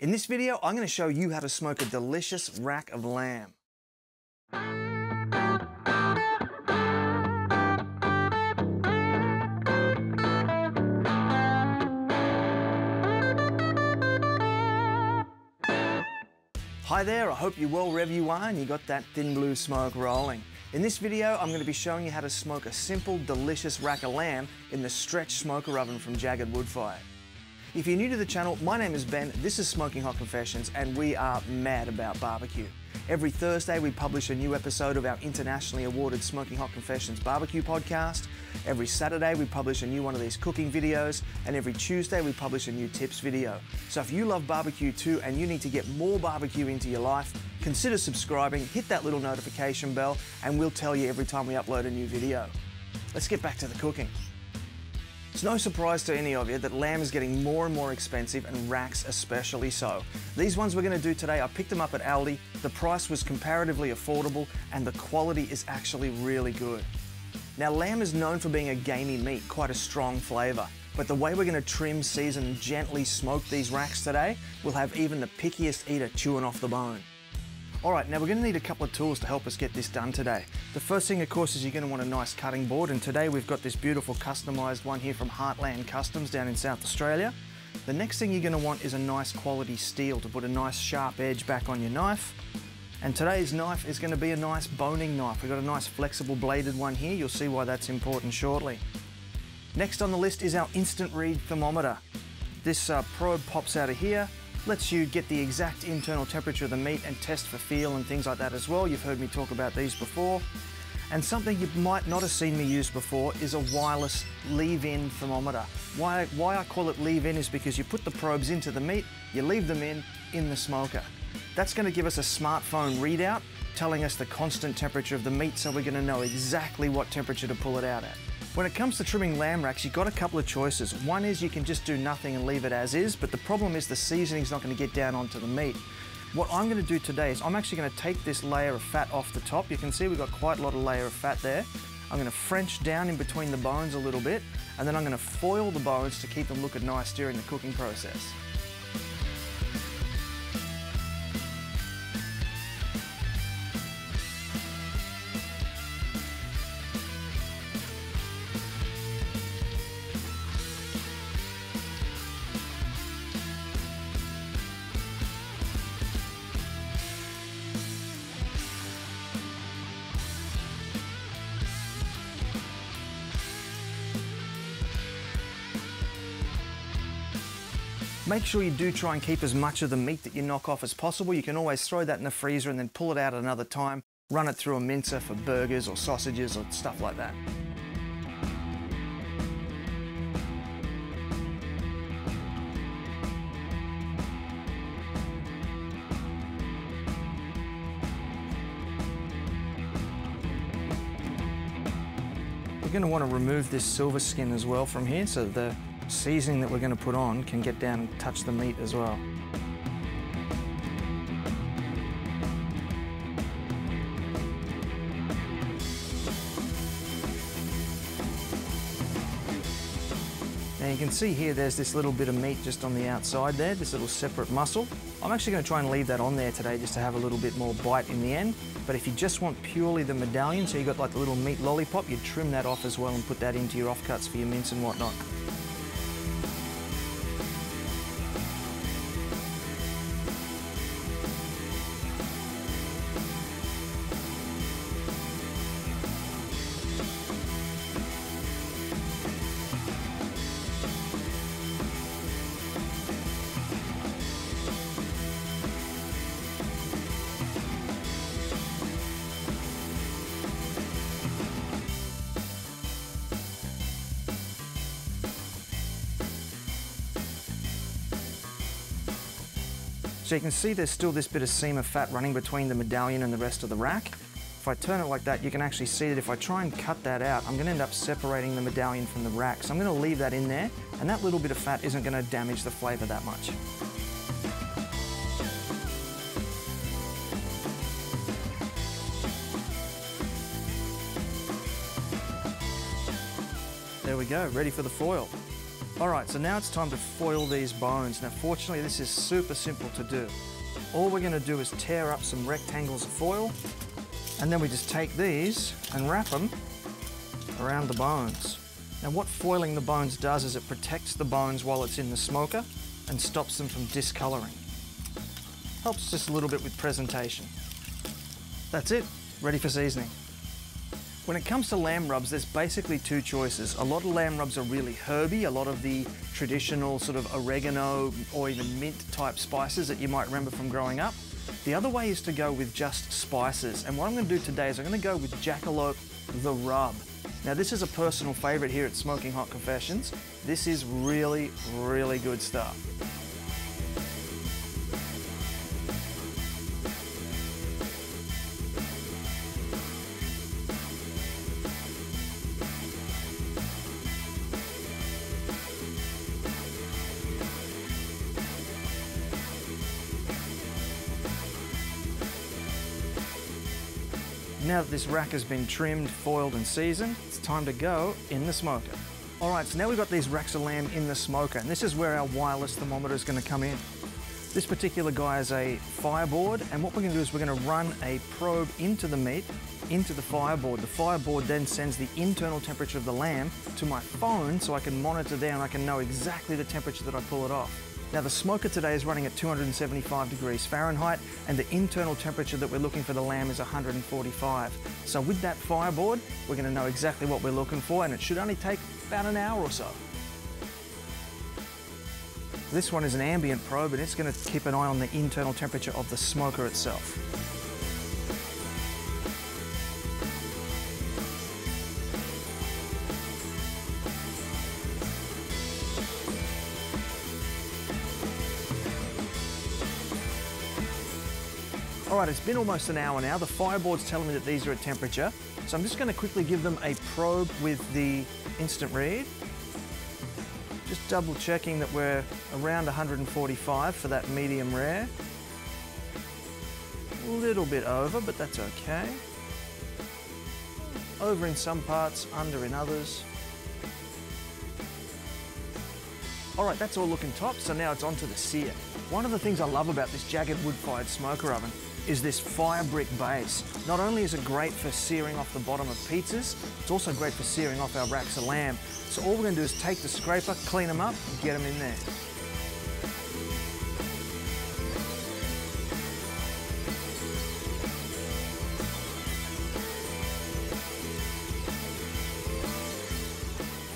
In this video, I'm going to show you how to smoke a delicious rack of lamb. Hi there, I hope you're well wherever you are and you got that thin blue smoke rolling. In this video, I'm going to be showing you how to smoke a simple, delicious rack of lamb in the stretch smoker oven from JAGRD Woodfire. If you're new to the channel, my name is Ben, this is Smoking Hot Confessions, and we are mad about barbecue. Every Thursday, we publish a new episode of our internationally awarded Smoking Hot Confessions barbecue podcast. Every Saturday, we publish a new one of these cooking videos, and every Tuesday, we publish a new tips video. So if you love barbecue too and you need to get more barbecue into your life, consider subscribing, hit that little notification bell, and we'll tell you every time we upload a new video. Let's get back to the cooking. It's no surprise to any of you that lamb is getting more and more expensive and racks especially so. These ones we're going to do today, I picked them up at Aldi, the price was comparatively affordable and the quality is actually really good. Now lamb is known for being a gamey meat, quite a strong flavour. But the way we're going to trim, season and gently smoke these racks today will have even the pickiest eater chewing off the bone. Alright, now we're going to need a couple of tools to help us get this done today. The first thing of course is you're going to want a nice cutting board and today we've got this beautiful customised one here from Heartland Customs down in South Australia. The next thing you're going to want is a nice quality steel to put a nice sharp edge back on your knife. And today's knife is going to be a nice boning knife. We've got a nice flexible bladed one here, you'll see why that's important shortly. Next on the list is our instant read thermometer. This uh, probe pops out of here, lets you get the exact internal temperature of the meat and test for feel and things like that as well. You've heard me talk about these before. And something you might not have seen me use before is a wireless leave-in thermometer. Why, why I call it leave-in is because you put the probes into the meat, you leave them in, in the smoker. That's going to give us a smartphone readout telling us the constant temperature of the meat so we're going to know exactly what temperature to pull it out at. When it comes to trimming lamb racks, you've got a couple of choices. One is you can just do nothing and leave it as is, but the problem is the seasoning's not going to get down onto the meat. What I'm going to do today is I'm actually going to take this layer of fat off the top. You can see we've got quite a lot of layer of fat there. I'm going to French down in between the bones a little bit, and then I'm going to foil the bones to keep them looking nice during the cooking process. Make sure you do try and keep as much of the meat that you knock off as possible. You can always throw that in the freezer and then pull it out another time, run it through a mincer for burgers or sausages or stuff like that. We're going to want to remove this silver skin as well from here so the seasoning that we're going to put on can get down and touch the meat as well. Now you can see here there's this little bit of meat just on the outside there, this little separate muscle. I'm actually going to try and leave that on there today just to have a little bit more bite in the end. But if you just want purely the medallion, so you've got like the little meat lollipop, you trim that off as well and put that into your offcuts for your mince and whatnot. So you can see there's still this bit of seam of fat running between the medallion and the rest of the rack. If I turn it like that, you can actually see that if I try and cut that out, I'm gonna end up separating the medallion from the rack. So I'm gonna leave that in there, and that little bit of fat isn't gonna damage the flavor that much. There we go, ready for the foil. All right, so now it's time to foil these bones. Now, fortunately, this is super simple to do. All we're gonna do is tear up some rectangles of foil, and then we just take these and wrap them around the bones. Now, what foiling the bones does is it protects the bones while it's in the smoker and stops them from discoloring. Helps just a little bit with presentation. That's it, ready for seasoning. When it comes to lamb rubs, there's basically two choices. A lot of lamb rubs are really herby, a lot of the traditional sort of oregano or even mint type spices that you might remember from growing up. The other way is to go with just spices. And what I'm gonna do today is I'm gonna go with jackalope the rub. Now this is a personal favorite here at Smoking Hot Confessions. This is really, really good stuff. Now that this rack has been trimmed, foiled and seasoned, it's time to go in the smoker. All right, so now we've got these racks of lamb in the smoker, and this is where our wireless thermometer is gonna come in. This particular guy is a fireboard, and what we're gonna do is we're gonna run a probe into the meat, into the fireboard. The fireboard then sends the internal temperature of the lamb to my phone so I can monitor there and I can know exactly the temperature that I pull it off. Now the smoker today is running at 275 degrees Fahrenheit and the internal temperature that we're looking for the lamb is 145. So with that fireboard, we're gonna know exactly what we're looking for and it should only take about an hour or so. This one is an ambient probe and it's gonna keep an eye on the internal temperature of the smoker itself. All right, it's been almost an hour now. The fireboard's telling me that these are at temperature. So I'm just gonna quickly give them a probe with the instant read. Just double checking that we're around 145 for that medium rare. A little bit over, but that's okay. Over in some parts, under in others. All right, that's all looking top, so now it's onto the sear. One of the things I love about this JAGRD wood-fired smoker oven is this fire brick base. Not only is it great for searing off the bottom of pizzas, it's also great for searing off our racks of lamb. So all we're gonna do is take the scraper, clean them up, and get them in there.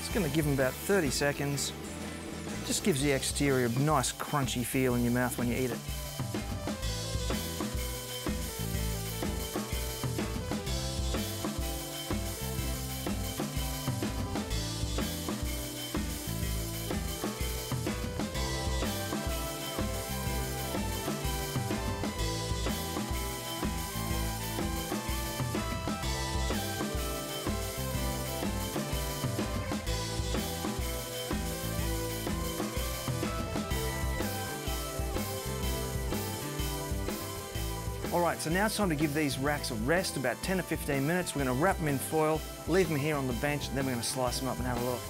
It's gonna give them about 30 seconds. Just gives the exterior a nice crunchy feel in your mouth when you eat it. All right, so now it's time to give these racks a rest, about 10 to 15 minutes. We're gonna wrap them in foil, leave them here on the bench, and then we're gonna slice them up and have a look.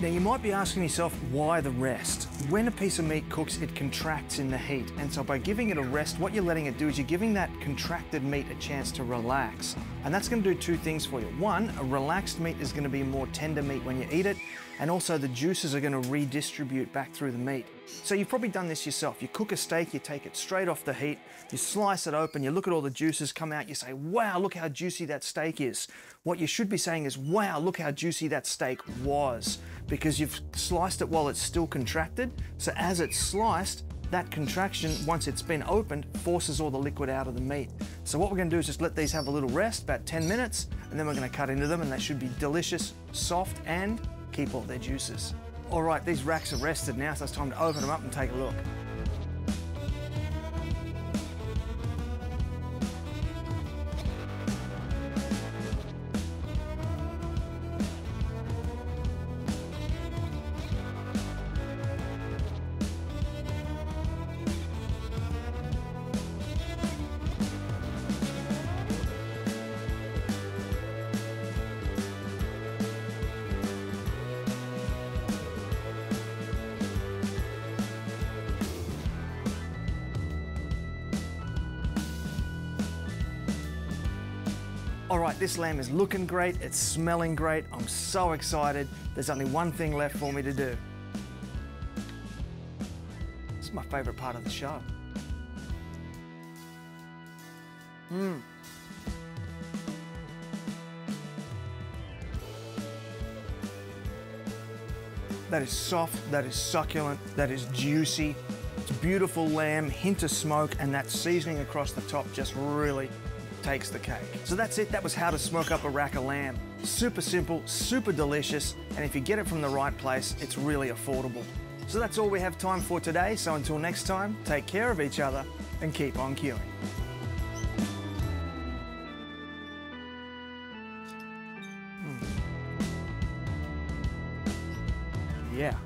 Now you might be asking yourself, why the rest? When a piece of meat cooks, it contracts in the heat. And so by giving it a rest, what you're letting it do is you're giving that contracted meat a chance to relax. And that's gonna do two things for you. One, a relaxed meat is gonna be more tender meat when you eat it, and also the juices are gonna redistribute back through the meat. So you've probably done this yourself. You cook a steak, you take it straight off the heat, you slice it open, you look at all the juices come out, you say, wow, look how juicy that steak is. What you should be saying is, wow, look how juicy that steak was, because you've sliced it while it's still contracted. So as it's sliced, that contraction, once it's been opened, forces all the liquid out of the meat. So what we're gonna do is just let these have a little rest, about 10 minutes, and then we're gonna cut into them and they should be delicious, soft, and keep all their juices. All right, these racks are rested now, so it's time to open them up and take a look. Right, this lamb is looking great, it's smelling great. I'm so excited. There's only one thing left for me to do. This is my favorite part of the show. Mmm. That is soft, that is succulent, that is juicy. It's beautiful lamb, hint of smoke, and that seasoning across the top just really takes the cake. So that's it, that was how to smoke up a rack of lamb. Super simple, super delicious, and if you get it from the right place, it's really affordable. So that's all we have time for today, so until next time, take care of each other and keep on queuing. Mm. Yeah.